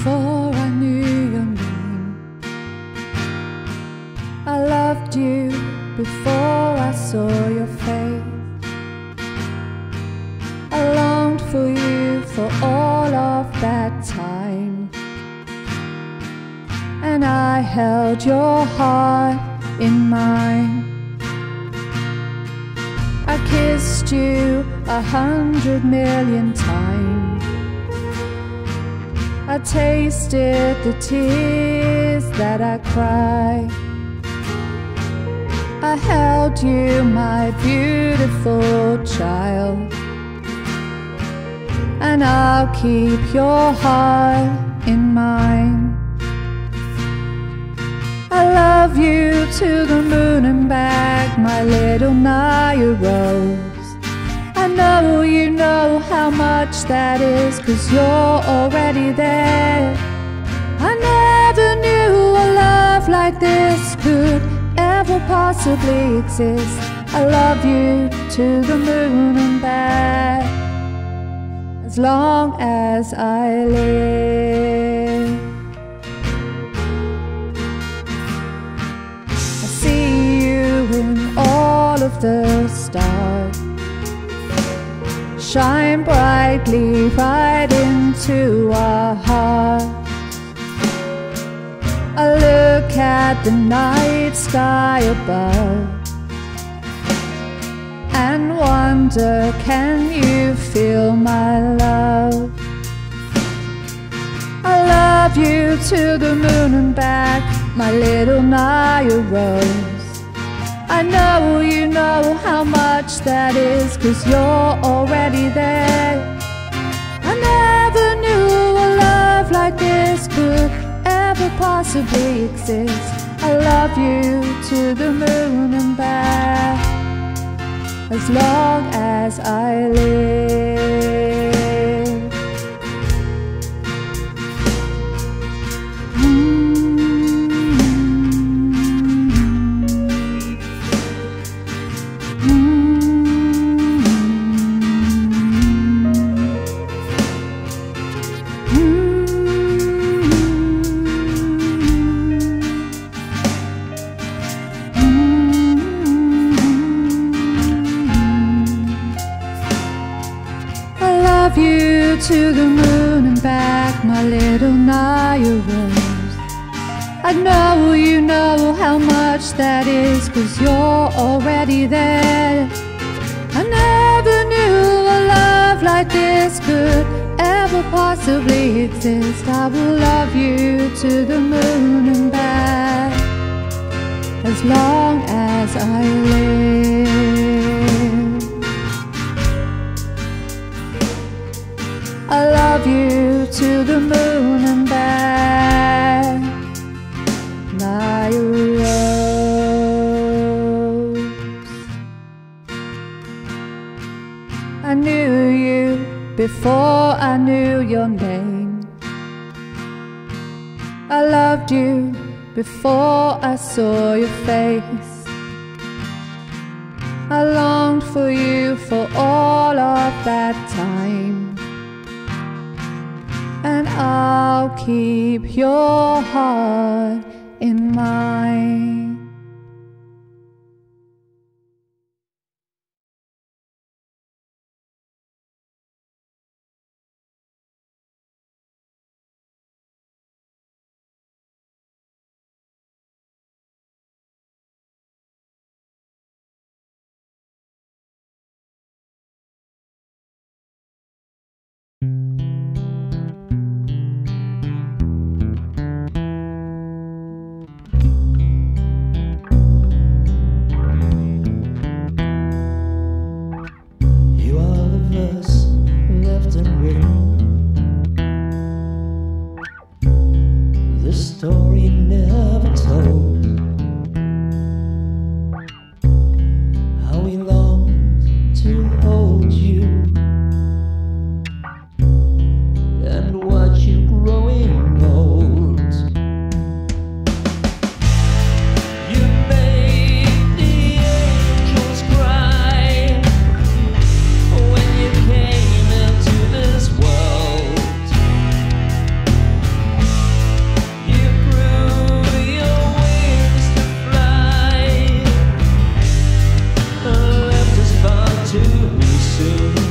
before I knew your name. I loved you before I saw your face. I longed for you for all of that time. And I held your heart in mine. I kissed you a hundred million times. I tasted the tears that I cried. I held you, my beautiful child. And I'll keep your heart in mine. I love you to the moon and back, my little Niyah-Rose. Know you know how much that is, cause you're already there. I never knew a love like this could ever possibly exist. I love you to the moon and back, as long as I live. I see you in all of the shine brightly right into our hearts. I look at the night sky above and wonder can you feel my love? I love you to the moon and back, my little Niyah-Rose. I know you know how much that is, cause you're already there. I never knew a love like this could ever possibly exist. I love you to the moon and back, as long as I live. To the moon and back, my little Niyah-Rose. I know you know how much that is, cause you're already there. I never knew a love like this could ever possibly exist. I will love you to the moon and back, as long as I live. I love you to the moon and back. My rose. I knew you before I knew your name. I loved you before I saw your face. I longed for you for all of that time and I'll keep your heart in mine. soon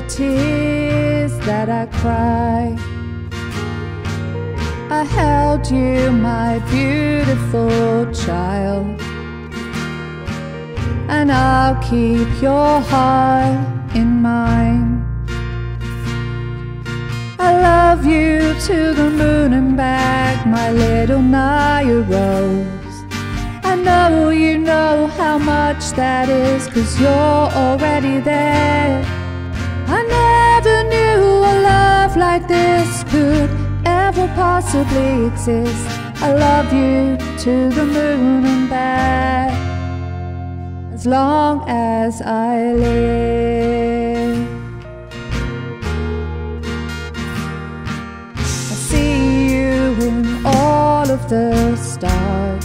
the tears that I cry. I held you, my beautiful child. And I'll keep your heart in mine. I love you to the moon and back, my little Niyah-Rose. I know you know how much that is, cause you're already there. Like this could ever possibly exist. I love you to the moon and back, as long as I live. I see you in all of the stars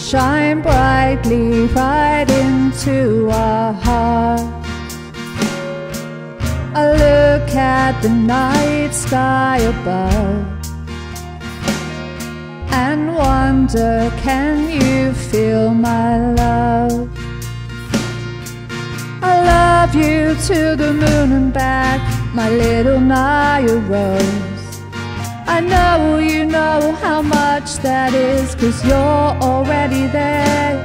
shine brightly right into our heart. I look at the night sky above and wonder can you feel my love? I love you to the moon and back, my little Niyah-Rose. I know you know how much that is, cause you're already there.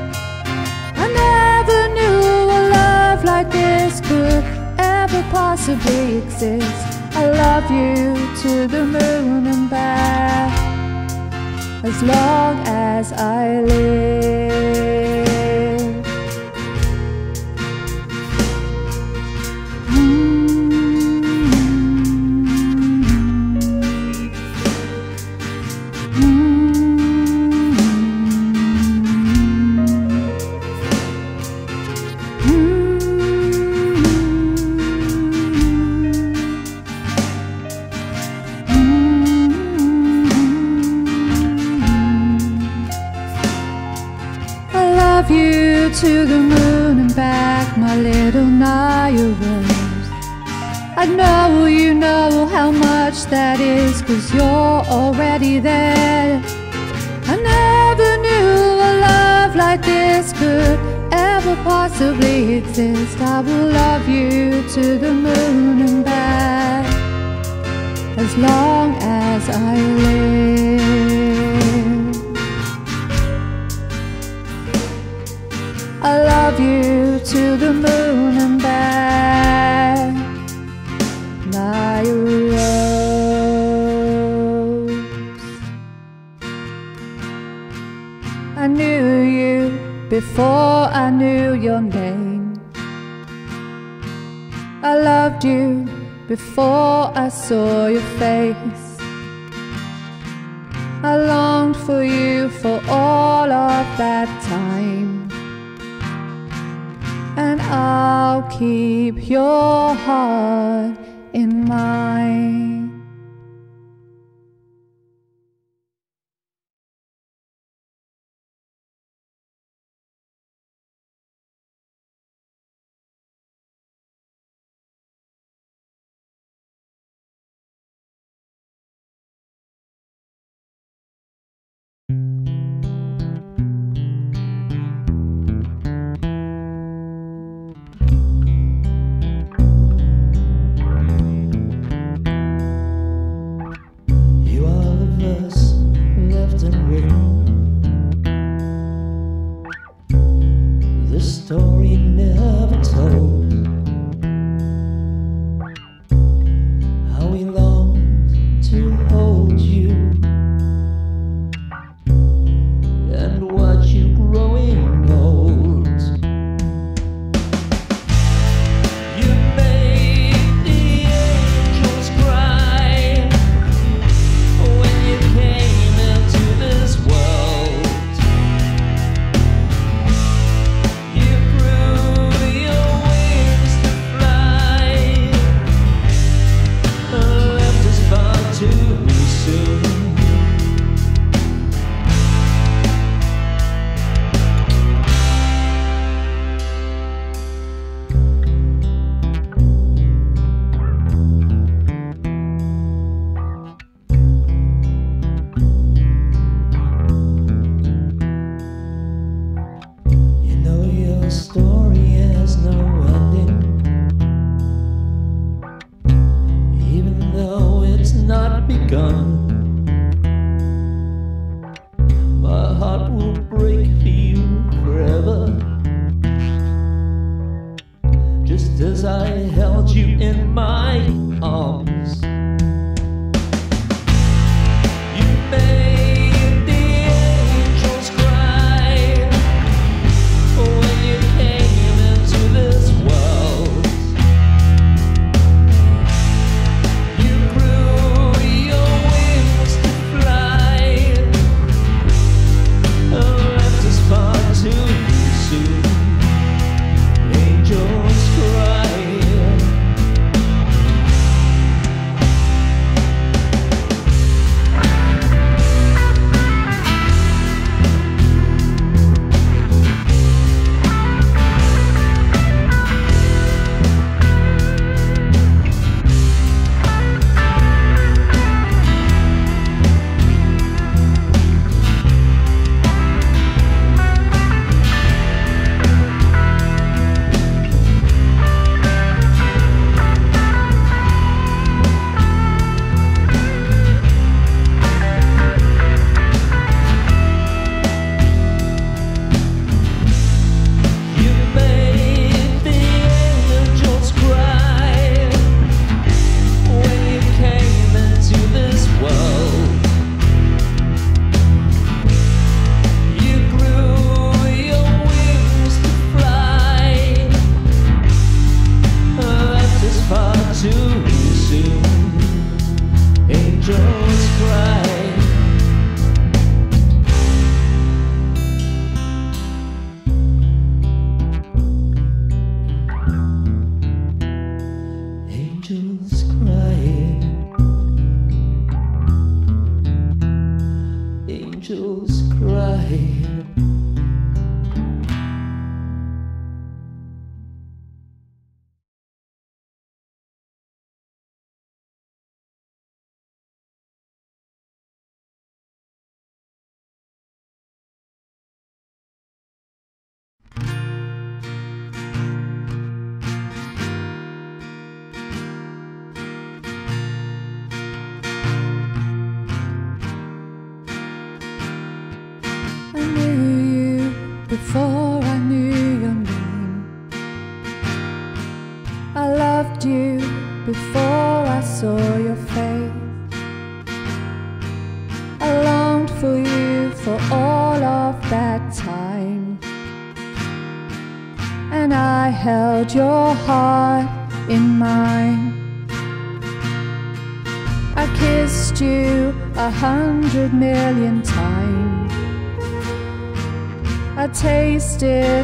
I never knew a love like this could ever possibly exist. I love you to the moon and back, as long as I live. I know you know how much that is, cause you're already there. I never knew a love like this could ever possibly exist. I will love you to the moon and back, as long as I live. I love you before I knew your name. I loved you before I saw your face. I longed for you for all of that time and I'll keep your heart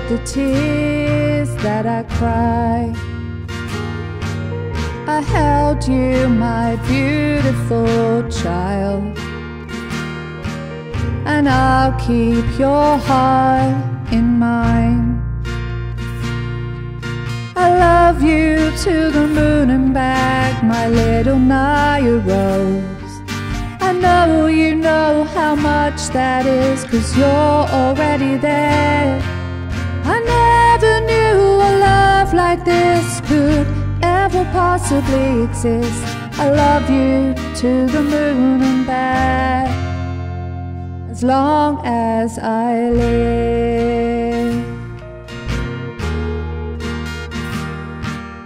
the tears that I cry. I held you, my beautiful child. And I'll keep your heart in mine. I love you to the moon and back, my little Niyah-Rose. I know you know how much that is, cause you're already there. Love like this could ever possibly exist. I love you to the moon and back, as long as I live.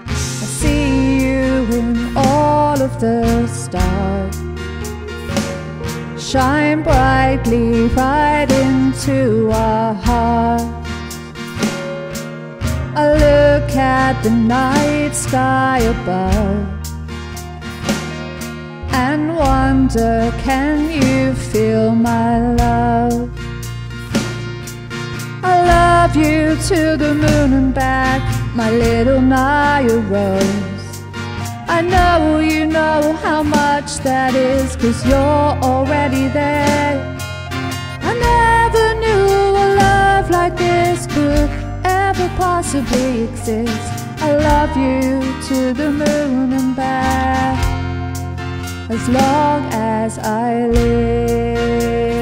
I see you in all of the stars shine brightly right into our hearts. At the night sky above and wonder can you feel my love? I love you to the moon and back, my little Naya Rose. I know you know how much that is, cause you're already there. I never knew a love like this could possibly exist. I love you to the moon and back, as long as I live.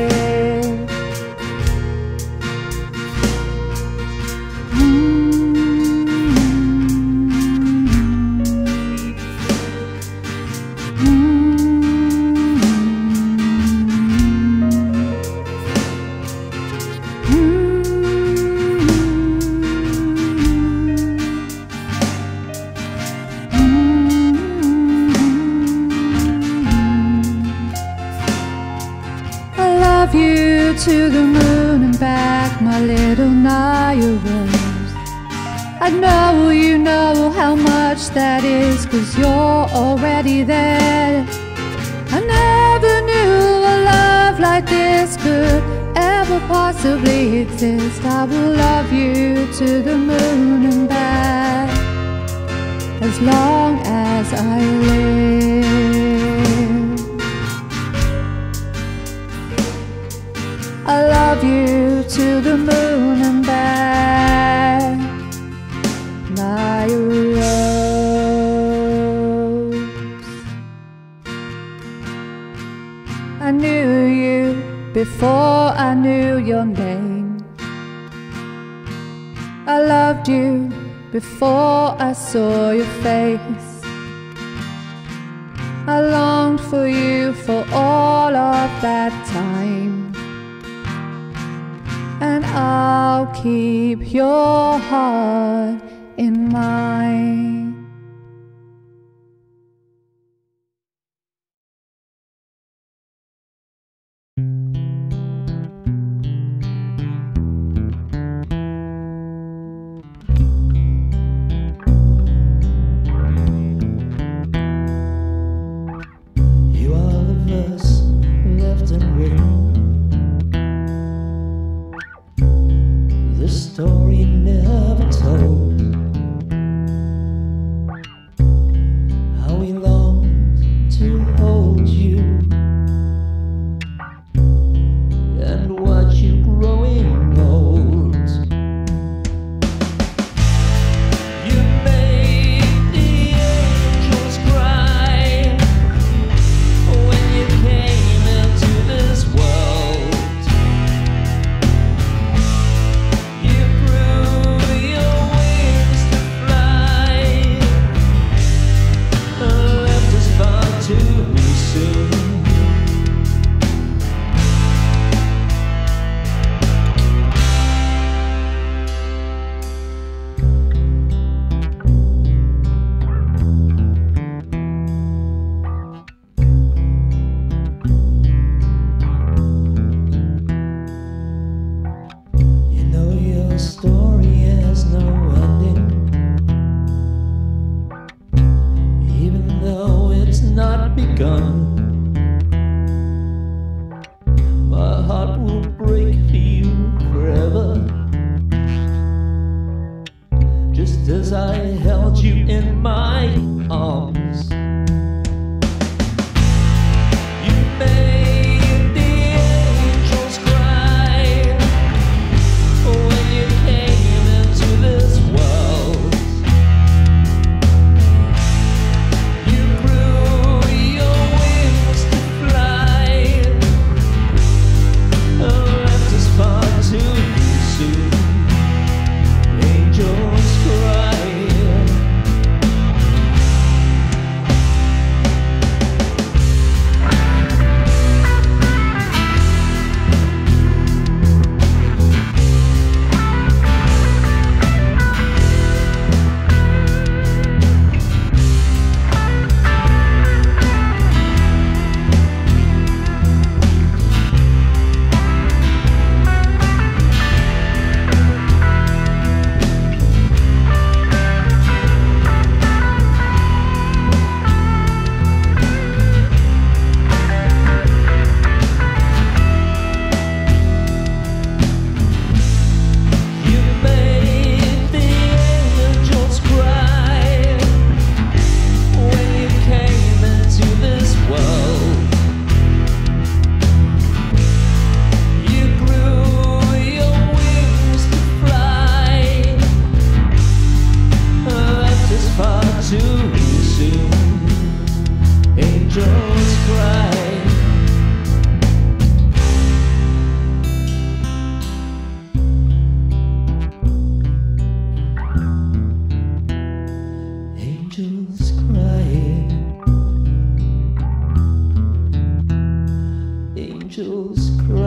Rose. I know you know how much that is, cause you're already there. I never knew a love like this could ever possibly exist. I will love you to the moon and back as long as I live. I love you to the moon and back, my rose. I knew you before I knew your name. I loved you before I saw your face. I longed for you for all of that time. And I'll keep your heart in mind.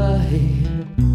away.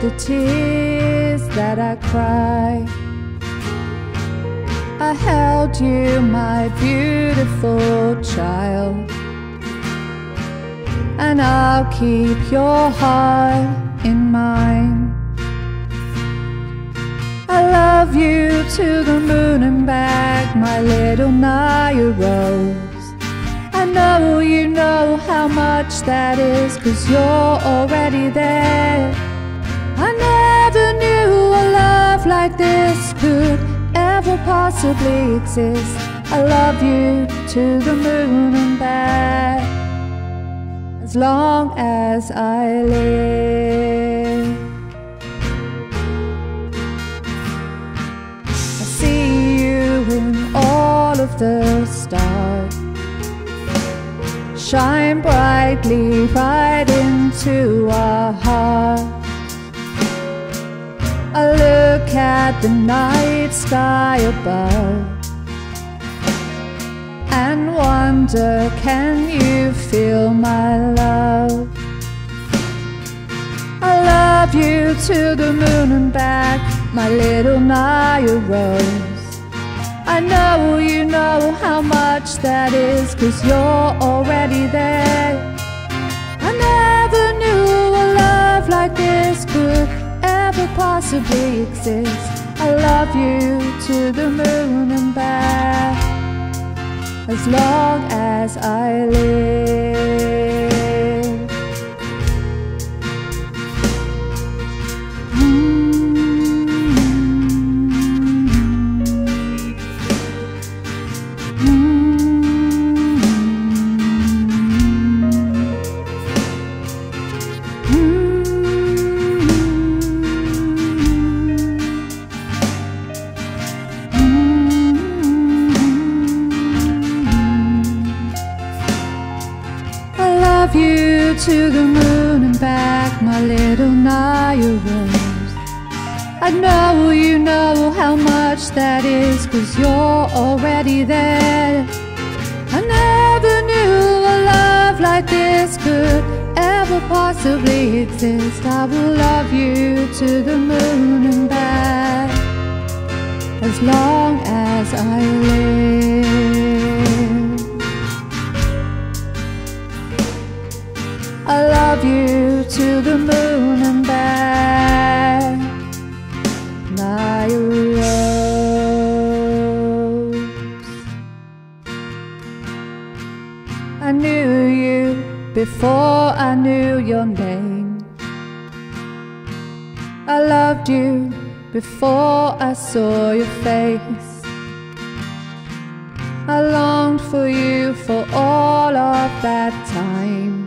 The tears that I cry. I held you, my beautiful child. And I'll keep your heart in mine. I love you to the moon and back, my little Niyah-Rose. I know you know how much that is, cause you're already there. Love like this could ever possibly exist. I love you to the moon and back, as long as I live. I see you in all of the stars shine brightly right into our heart. At the night sky above and wonder can you feel my love? I love you to the moon and back, my little Naya Rose. I know you know how much that is, cause you're already there. I never knew a love like this could possibly exist. I love you to the moon and back, as long as I live. To the moon and back, my little Niyah. I know you know how much that is, cause you're already there. I never knew a love like this could ever possibly exist. I will love you to the moon and back, as long as I live. I love you to the moon and back. Naya Rose. I knew you before I knew your name. I loved you before I saw your face. I longed for you for all of that time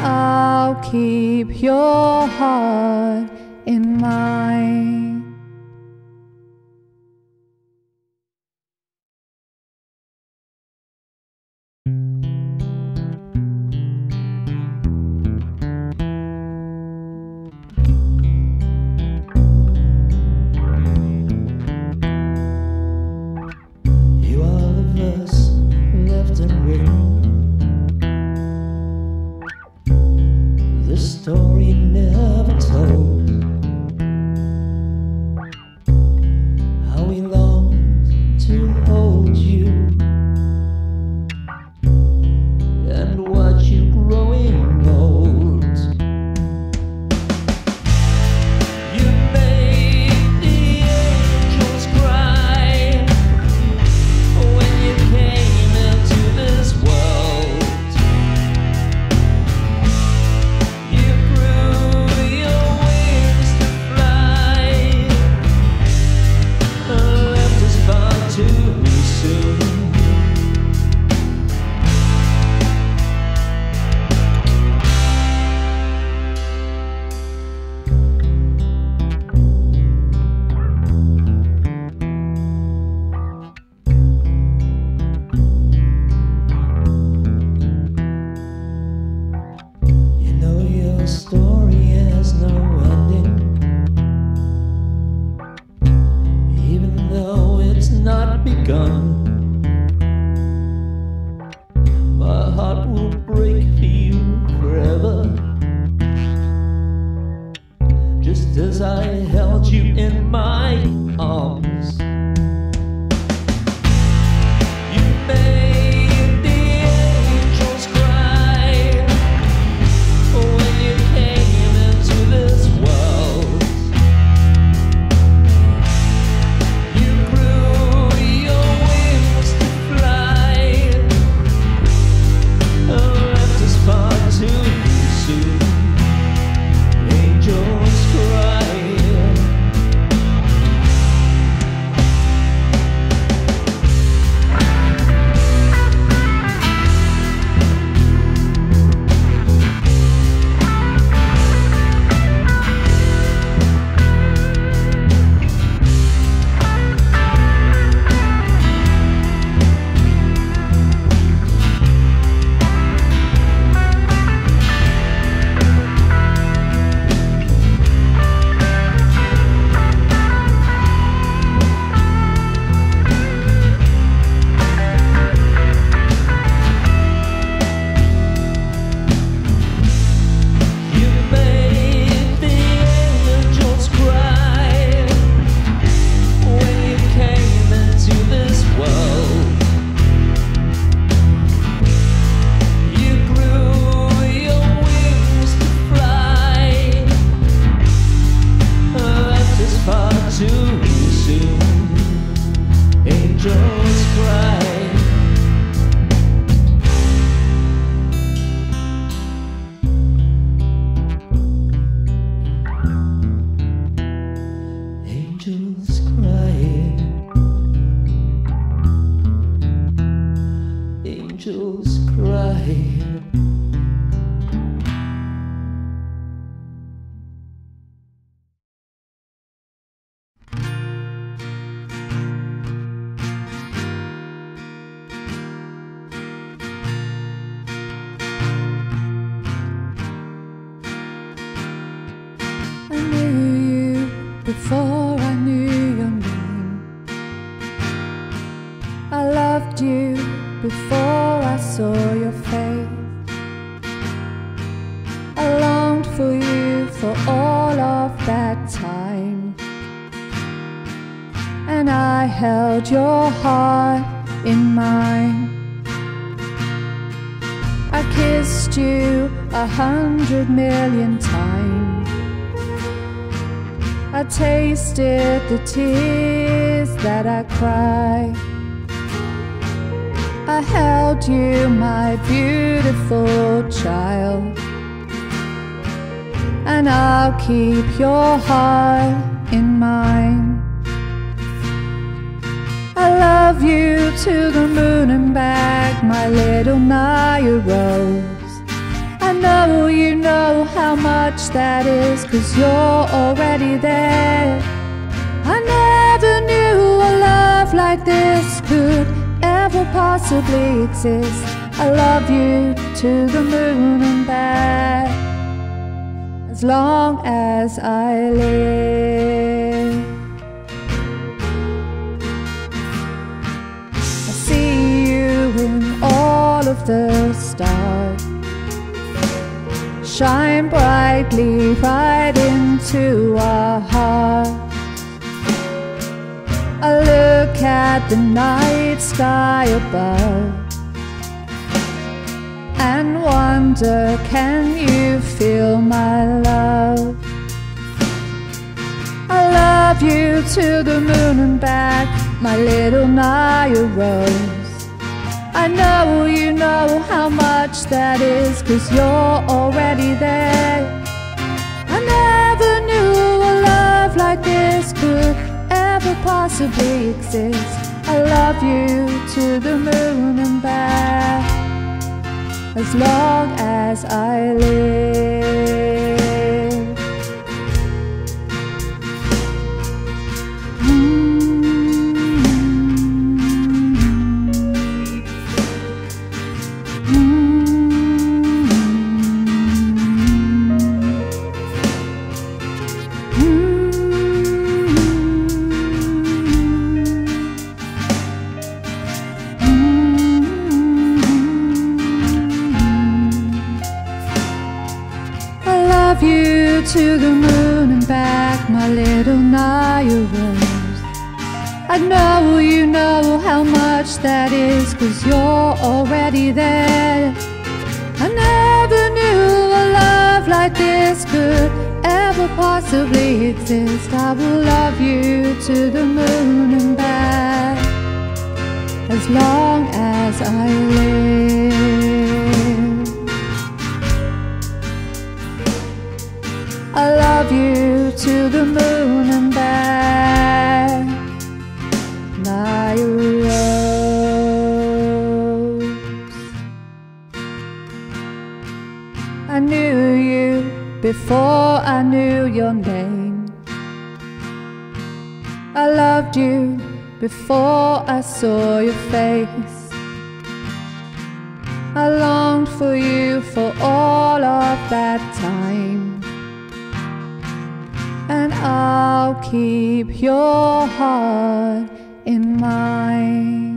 I'll keep your heart in mine. Angels keep your heart in mine. I love you to the moon and back, my little Naya Rose. I know you know how much that is, cause you're already there. I never knew a love like this could ever possibly exist. I love you to the moon and back, as long as I live. I see you in all of the stars shine brightly right into our hearts. I look at the night sky above and wonder can you feel my love? I love you to the moon and back, my little Naya Rose. I know you know how much that is, cause you're already there. I never knew a love like this could ever possibly exist. I love you to the moon and back, as long as I live. Back, my little Niyah. I know you know how much that is, cause you're already there. I never knew a love like this could ever possibly exist. I will love you to the moon and back as long as I live. I love you to the moon and back, my rose. I knew you before I knew your name. I loved you before I saw your face. I longed for you for all of that time. I'll keep your heart in mind.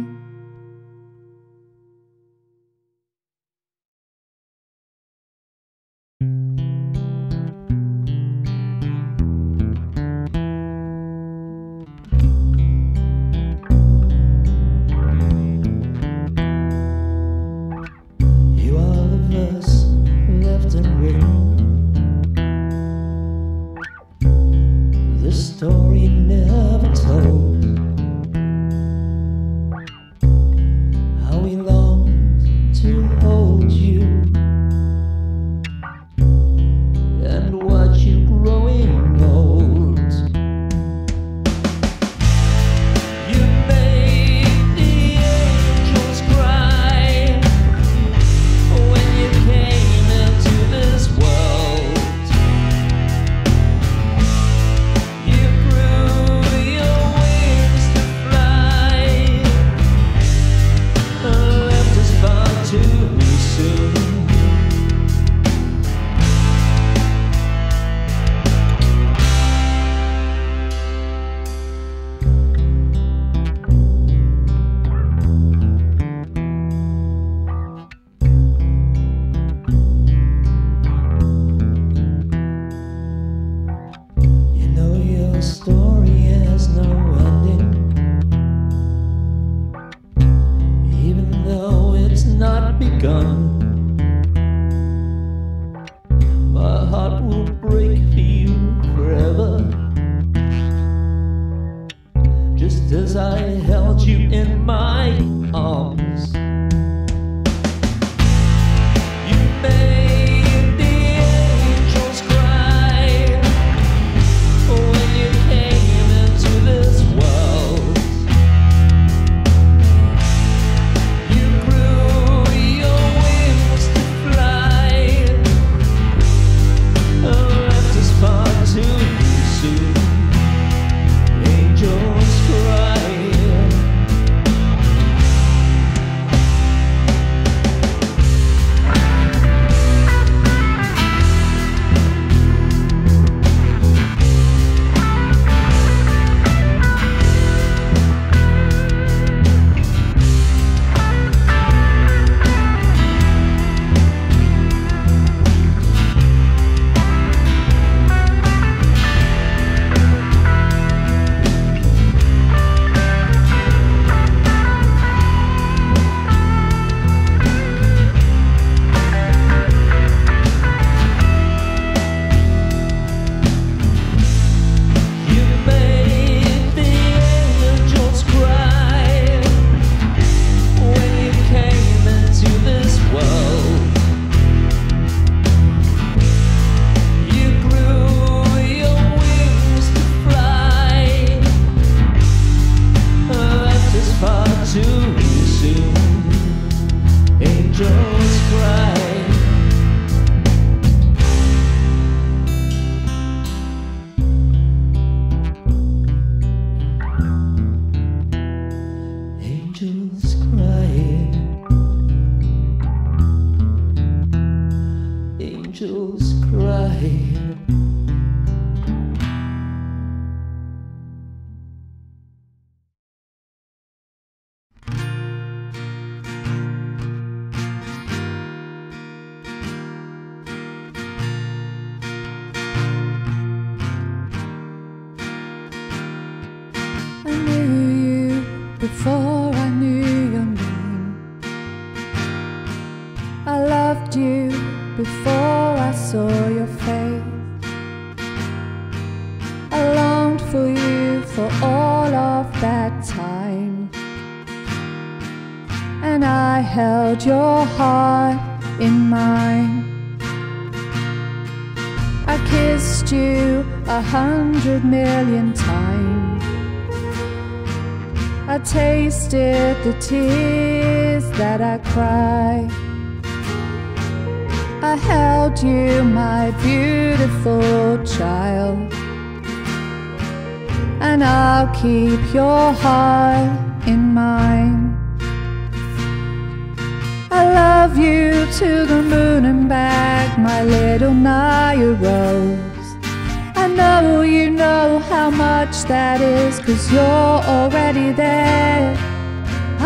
Know you know how much that is, cause you're already there.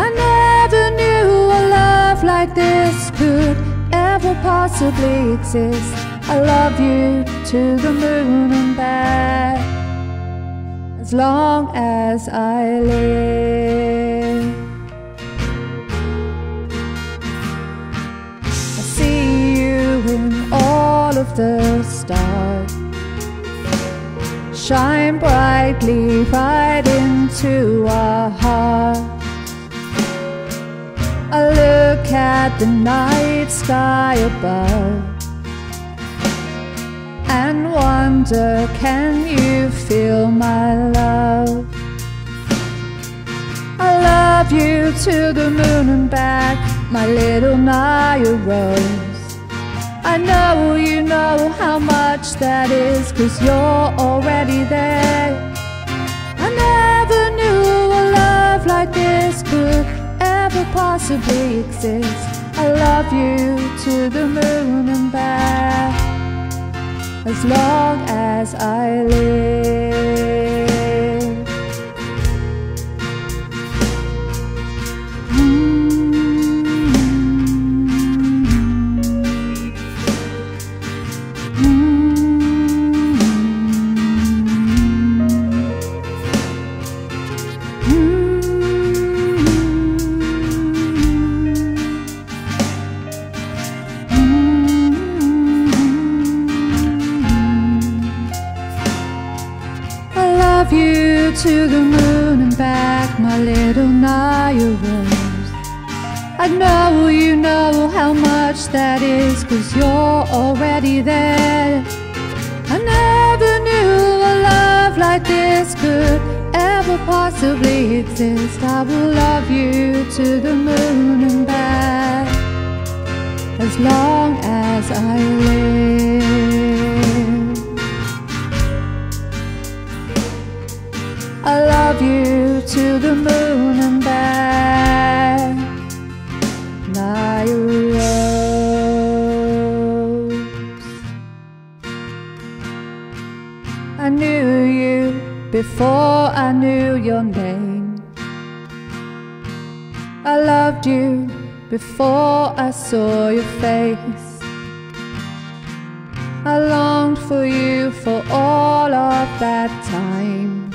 I never knew a love like this could ever possibly exist. I love you to the moon and back, as long as I live. I see you in all of the stars shine brightly right into our heart. I look at the night sky above and wonder can you feel my love? I love you to the moon and back, my little Niyah-Rose. I know you know how much that is, cause you're already there. I never knew a love like this could ever possibly exist. I love you to the moon and back, as long as I live. To the moon and back, my little Naya Rose. I know you know how much that is, cause you're already there. I never knew a love like this could ever possibly exist. I will love you to the moon and back, as long as I live. I love you to the moon and back. Naya Rose. I knew you before I knew your name. I loved you before I saw your face. I longed for you for all of that time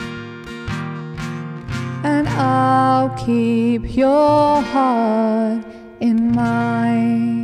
and I'll keep your heart in mine.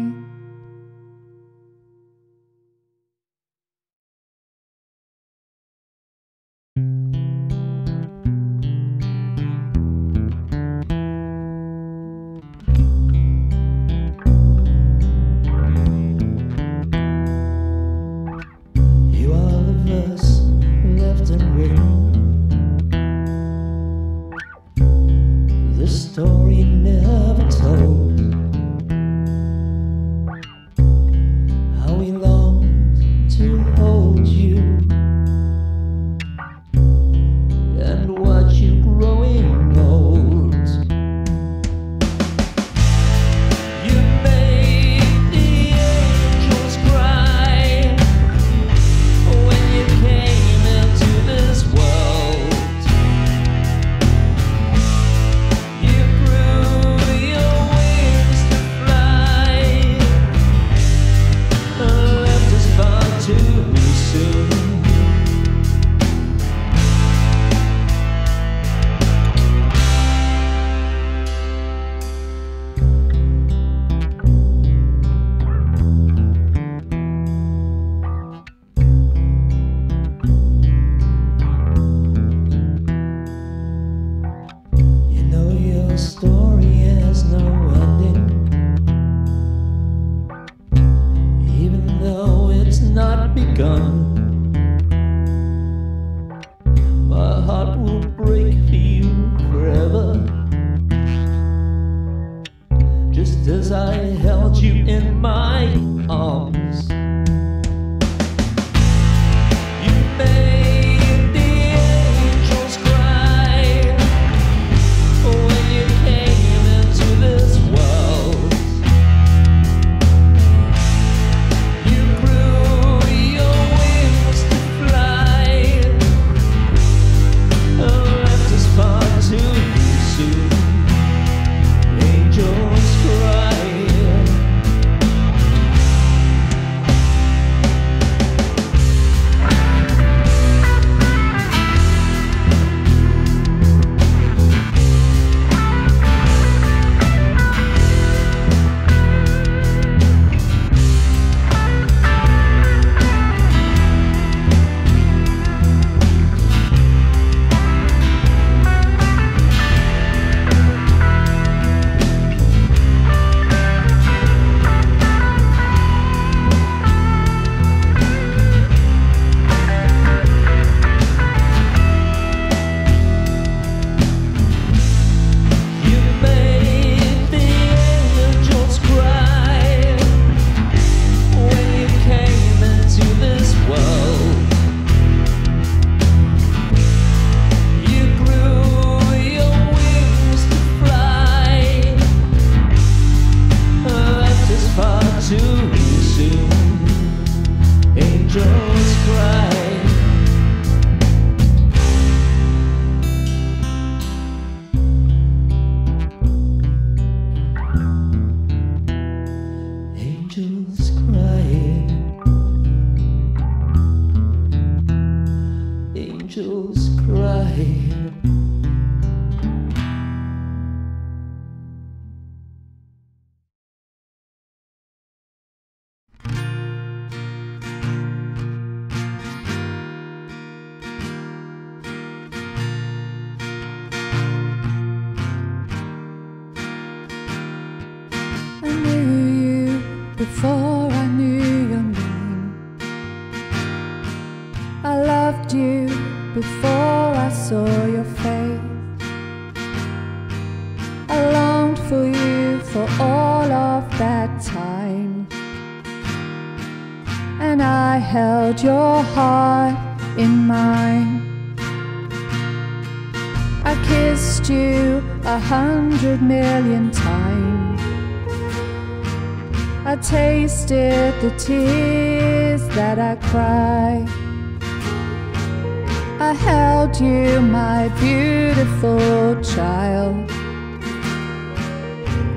I held you, my beautiful child.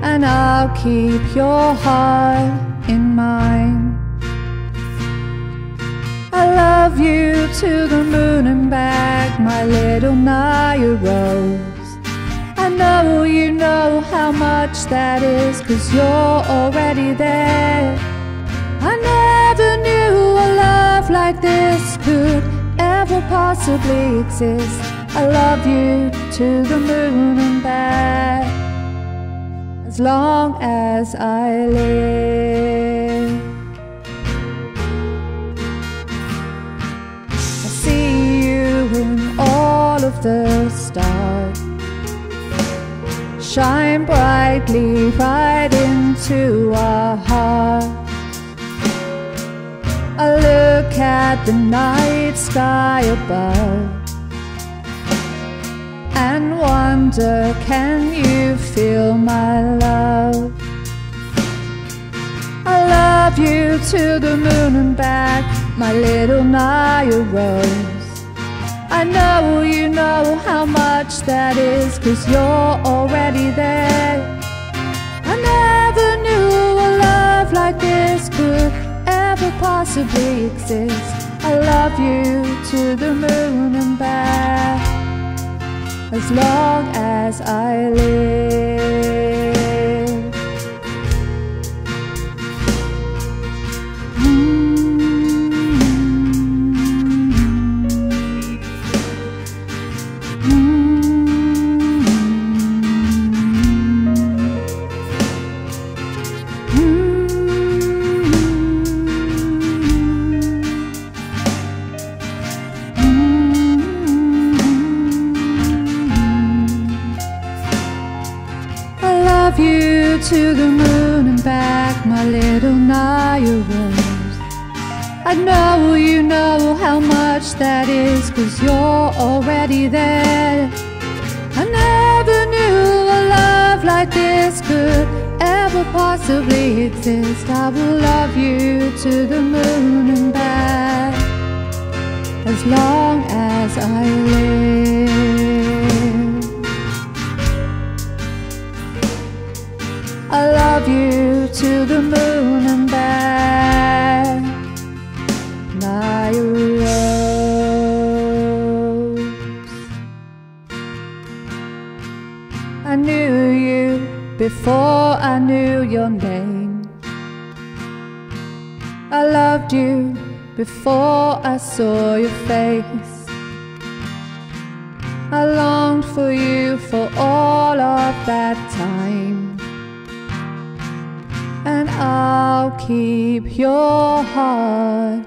And I'll keep your heart in mine. I love you to the moon and back, my little Niyah-Rose. I know you know how much that is, cause you're already there. I never knew a love like this could ever possibly exist. I love you to the moon and back, as long as I live. I see you in all of the stars shine brightly right into our hearts. I look at the night sky above and wonder can you feel my love? I love you to the moon and back, my little Naya Rose. I know you know how much that is, cause you're already there. I never possibly exist. I love you to the moon and back, as long as I live. To the moon and back, my little Niyah-Rose. I know you know how much that is, cause you're already there. I never knew a love like this could ever possibly exist. I will love you to the moon and back as long as I live. Love you to the moon and back. My rose. I knew you before I knew your name. I loved you before I saw your face. Keep your heart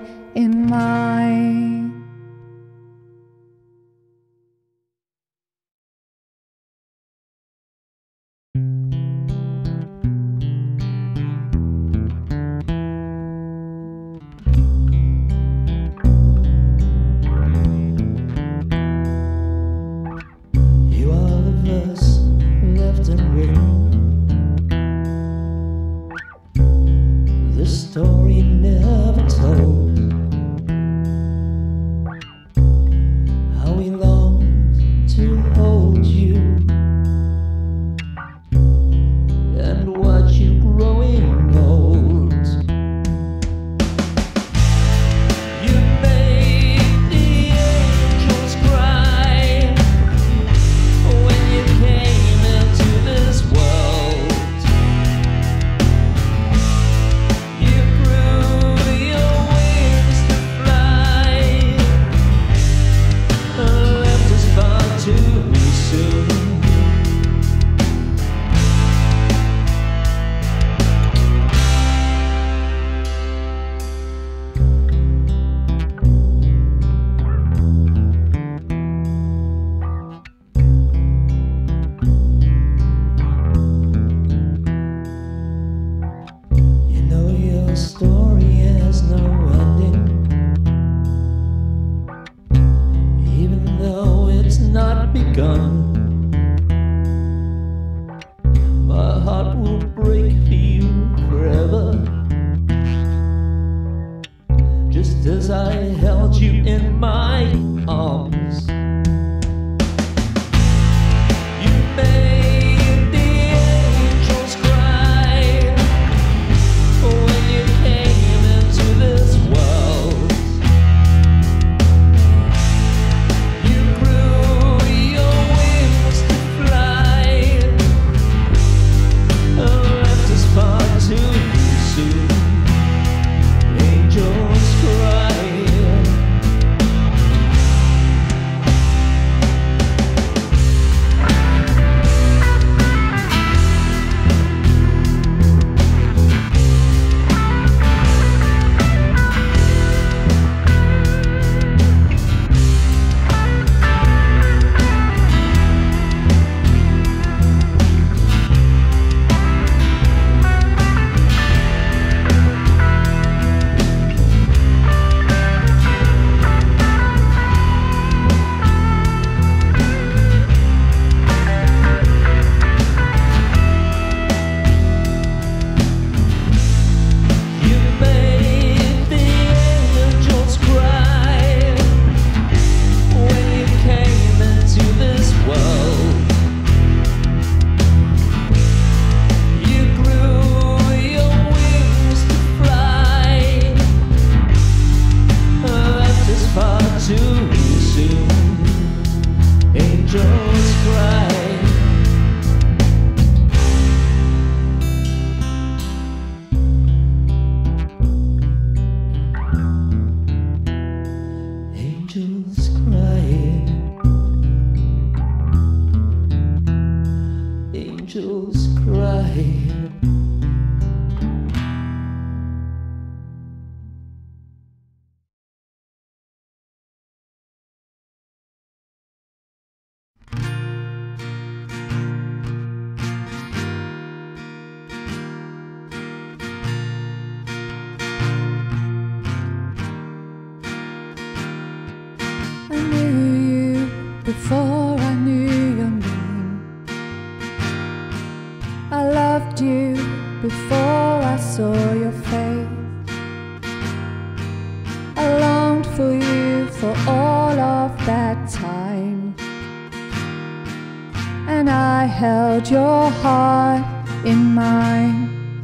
I held your heart in mine.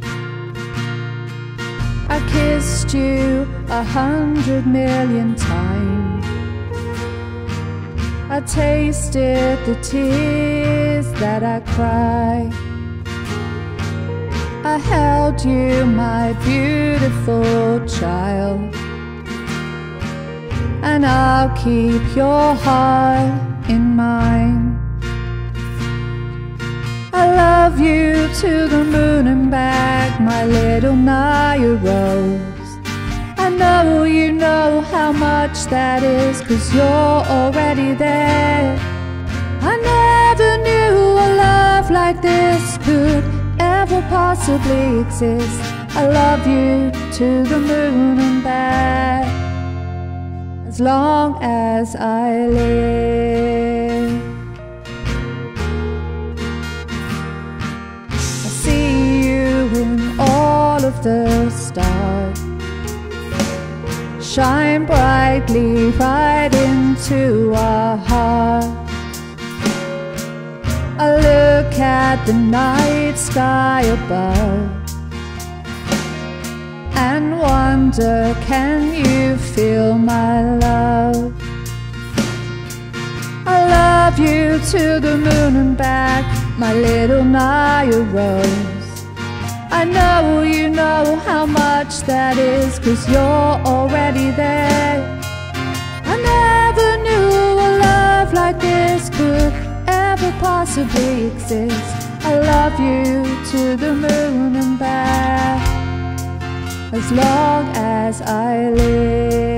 I kissed you a hundred million times. I tasted the tears that I cried. I held you, my beautiful child. And I'll keep your heart in mine. I love you to the moon and back, my little Niyah-Rose. I know you know how much that is, cause you're already there. I never knew a love like this could ever possibly exist. I love you to the moon and back, as long as I live. The stars. Shine brightly right into our hearts. I look at the night sky above and wonder can you feel my love? I love you to the moon and back, my little Niyah-Rose. I know you know how much that is, cause you're already there. I never knew a love like this could ever possibly exist. I love you to the moon and back, as long as I live.